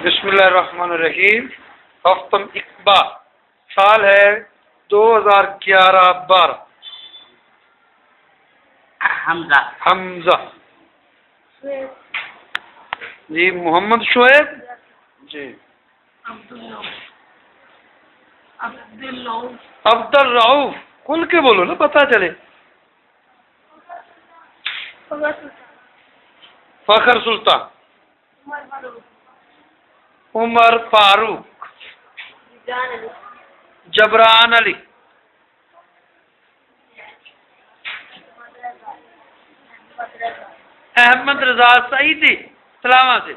बिस्मिल्लाहिर्रहमानिर्रहीम। हफ्तम इकबा। साल है 2011 बारह। हमजा। हमजा। जी मोहम्मद शुएब? जी। अब्दुल रऊफ खुल के बोलो ना पता चले। फखर सुल्तान। उमर फारूक जबरान अली। अहमद रजा सईदी सलामा से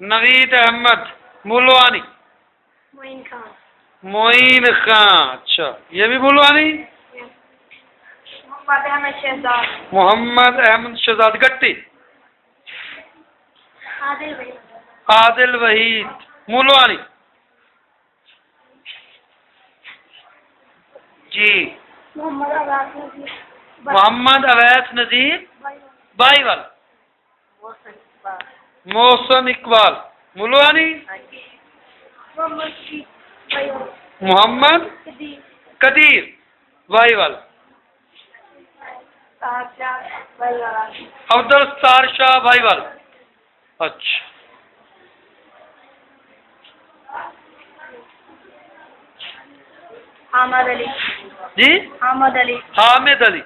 नवीद अहमद मुलवानी। मोइन खान। अच्छा। ये भी मुलवानी? मोहम्मद अहमद शहजाद गट्टी। आदिल वहीद। मुलवानी। जी। मोहम्मद अवैस नजीर। बाईवाल। मोहसन इकबाल। मुलवानी। मोहम्मद कदीर बाईवाल। अब्दुल सत्तार शाह भाईवाल अच्छा। अली। जी? अहमद अली। हामिद अली।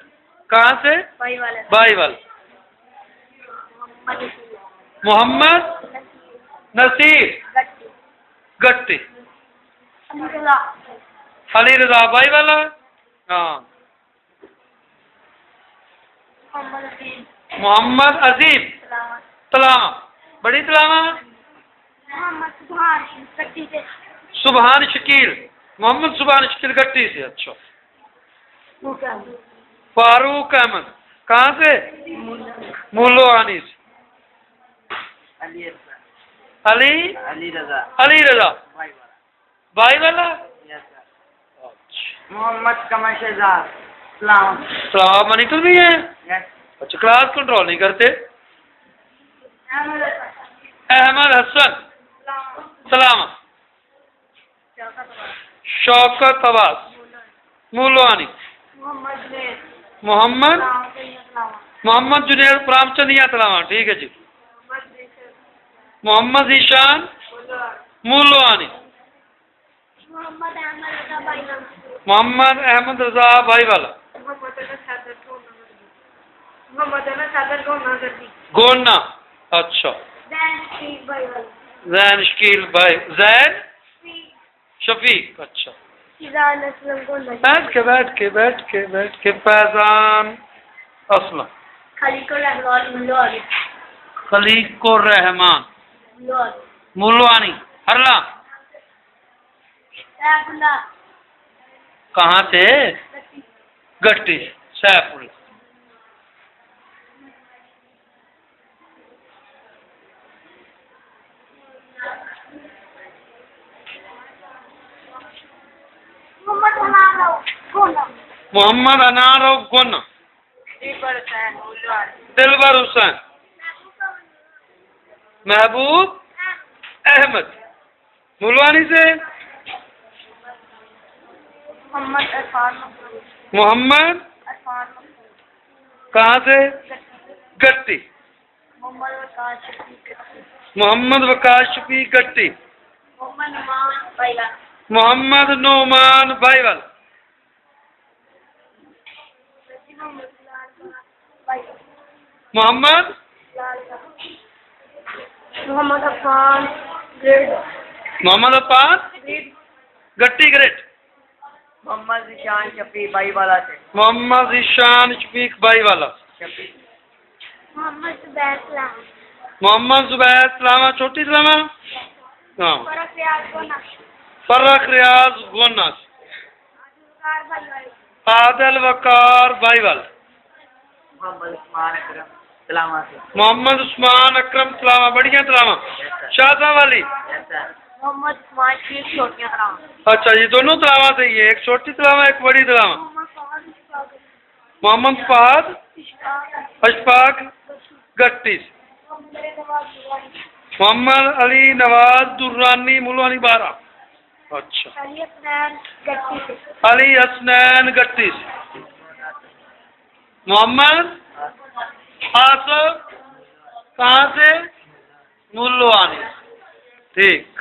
कहाँ से? भाई वाले बाईवाल। मोहम्मद नसीर। गट्टी। अली रजा भाई वाला हाँ। मोहम्मद अजीम तलामा बड़ी से सुबहान शकील। मोहम्मद सुबहान शकील गट्टी से अच्छा। फारूक अहमद। कहाँ से? मुल्लोहानी से। अली अली? अली रजा। अली रजा। भाई भाई वाला? वाला मोहम्मद कमर शहजाद सलाम। सलाम भी है अच्छा क्लास कंट्रोल नहीं करते। अहमद हसन। सलामा। शौकत अब्बास मुलवानी। मोहम्मद? मोहम्मद मोहम्मद जुनेर प्रामचंदिया तलामा। ठीक है जी। मोहम्मद ईशान मुलवानी। मोहम्मद अहमद रजा भाई वाला। गोन्ना। अच्छा। जैन शकील भाई जैन शफीक अच्छा। को बैठ के बैठ के बैठ के बैठ के फैजान असलम खलीको रहमान मुलवानी हरला। कहाँ थे? गट्टी। सैफुल मोहम्मद हमारा गोना मोहम्मद अनार और गुन हुसैन दिलबर हुसैन। महबूब अहमद। मुलवानी से? मोहम्मद कहाँ से? गट्टी। मोहम्मद वकाश शफी गट्टी। मोहम्मद नुमान बैला मोहम्मद नोमान भाईवाल मोहम्मद? मोहम्मद अफान ग्रेड। मोहम्मद अपान गट्टी ग्रेट मोहम्मद निशान शफी भाई वाला से मोहम्मद ईशान शफीक भाईवाला शफी मोहम्मद जुबैर सलाम। मोहम्मद जुबैर सलामा छोटी सलामा। हाँ। फरक रियाज गोनास भाई भाई आदल वकार भाईवाल मोहम्मद उस्मान अकरम सलामा से मोहम्मद उस्मान अकरम। सलामा बढ़िया सलामा शाहजहाँ वाली? मोहम्मद कुमार की छोटियाँ अच्छा ये दोनों तलावा से ही। एक छोटी तलावा एक बड़ी तलावा मोहम्मद फहद अशफाक गट्टी मेरे नवाज़ जुबानी मोहम्मद अली नवाज़ दुर्रानी मुलवानी बारह अच्छा। अली हसनैन गट्टी से। मोहम्मद आसफ कहाँ से मुल्लवानी ठीक